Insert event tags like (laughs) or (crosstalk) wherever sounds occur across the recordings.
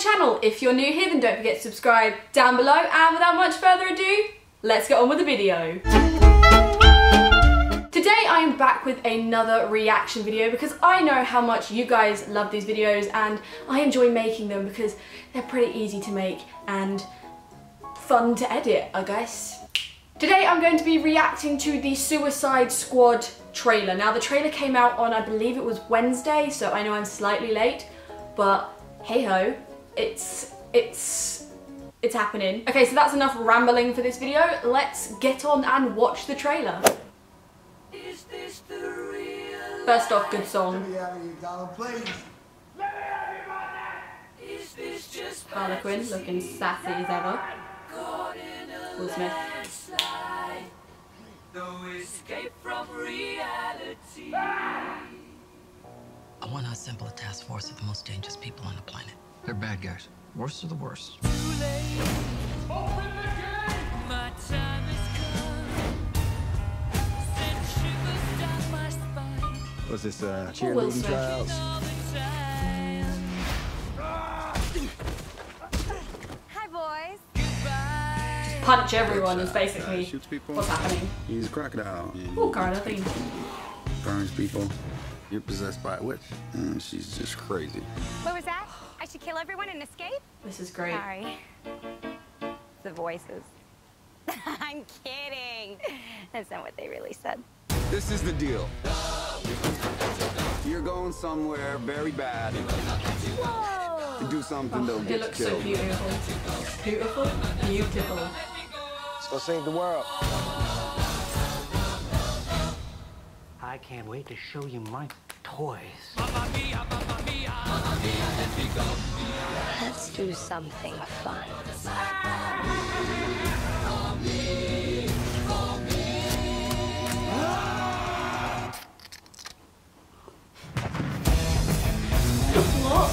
channel. If you're new here, then don't forget to subscribe down below. And without much further ado, let's get on with the video. Today I am back with another reaction video because I know how much you guys love these videos and I enjoy making them because they're pretty easy to make and fun to edit, I guess. Today I'm going to be reacting to the Suicide Squad trailer. Now the trailer came out on, I believe it was Wednesday, so I know I'm slightly late, but hey ho, it's, it's, it's happening. Okay, so that's enough rambling for this video. Let's get on and watch the trailer. The First off, good song. Harley Quinn looking sassy as ever. Will Smith. No escape from reality. I want to assemble a task force of the most dangerous people on the planet. They're bad guys. Worst of the worst. Was this uh, Oh, Will cheerleading Smith. trials? Hi, boys. Punch everyone is uh, basically uh, shoots people. what's happening. He's a crocodile. Oh, Cara, thing. Burns people. You're possessed by a witch. And she's just crazy. What was that? I should kill everyone and escape? This is great. Sorry. The voices. (laughs) I'm kidding. That's not what they really said. This is the deal. You're going somewhere very bad. Whoa! Do something that'll It get looks you look so beautiful. Beautiful? Beautiful. Let's go save the world. I can't wait to show you my toys. Let's do something fun. What?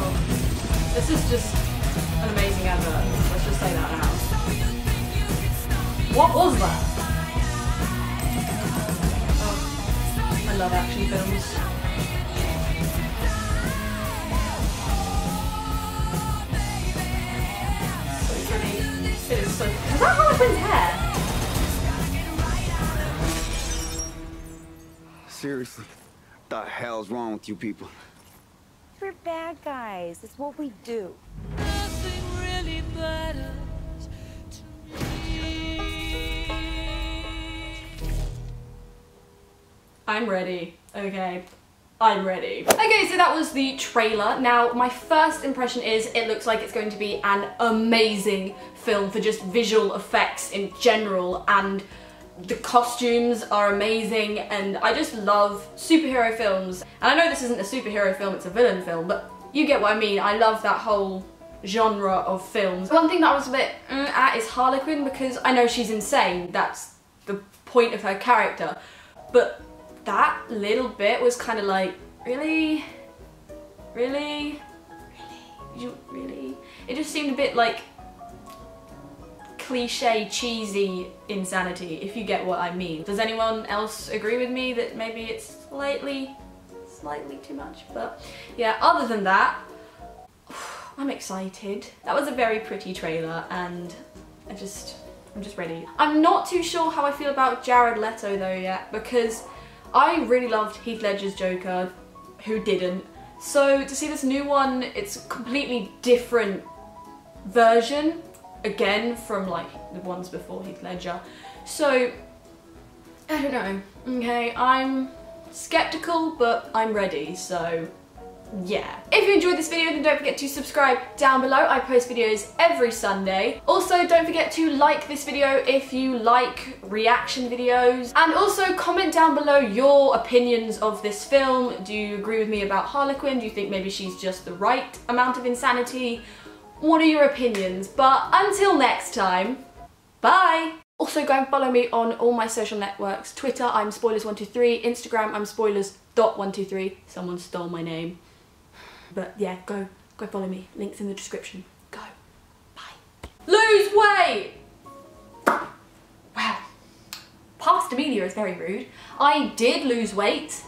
Oh. This is just an amazing advert. Let's just say that now. What was that? Love action films. So pretty. It is so. Is that Harley Quinn's hair? Seriously. The hell's wrong with you people? We're bad guys. It's what we do. I'm ready. Okay. I'm ready. Okay, so that was the trailer. Now, my first impression is it looks like it's going to be an amazing film for just visual effects in general and the costumes are amazing and I just love superhero films. And I know this isn't a superhero film, it's a villain film, but you get what I mean. I love that whole genre of films. One thing that I was a bit mm, at is Harley Quinn because I know she's insane. That's the point of her character. But that little bit was kind of like, really? Really? Really? You really? It just seemed a bit like cliche, cheesy insanity, if you get what I mean. Does anyone else agree with me that maybe it's slightly, slightly too much? But yeah, other than that, (sighs) I'm excited. That was a very pretty trailer and I just, I'm just ready. I'm not too sure how I feel about Jared Leto though yet because I really loved Heath Ledger's Joker, who didn't. So to see this new one, it's a completely different version, again, from like the ones before Heath Ledger. So, I don't know, okay, I'm skeptical, but I'm ready, so yeah. If you enjoyed this video then don't forget to subscribe down below. I post videos every Sunday. Also don't forget to like this video if you like reaction videos. And also comment down below your opinions of this film. Do you agree with me about Harley Quinn? Do you think maybe she's just the right amount of insanity? What are your opinions? But until next time, bye! Also go and follow me on all my social networks. Twitter, I'm spoilers123. Instagram, I'm spoilers.123. Someone stole my name. But yeah, go, go follow me. Links in the description. Go. Bye. Lose weight! Wow. Past Amelia is very rude. I did lose weight.